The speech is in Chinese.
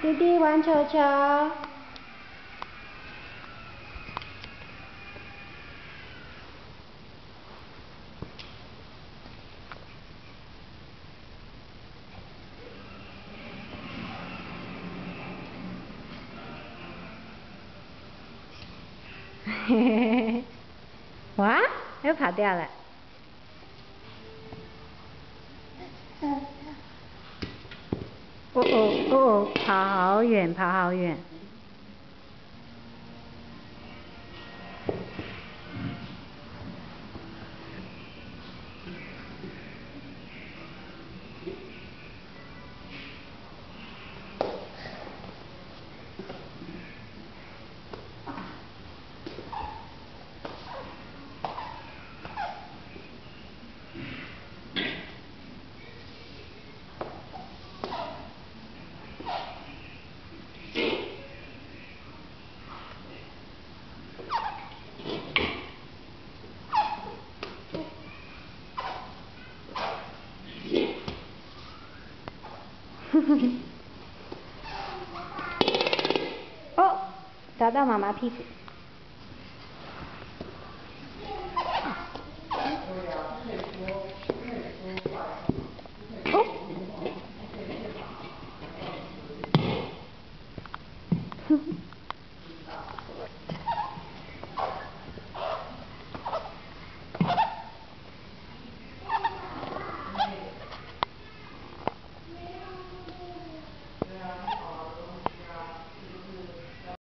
弟弟玩球球。嘿嘿嘿嘿，哇，又跑掉了。哦哦哦，跑好远，跑好远。哦，打到妈妈屁股。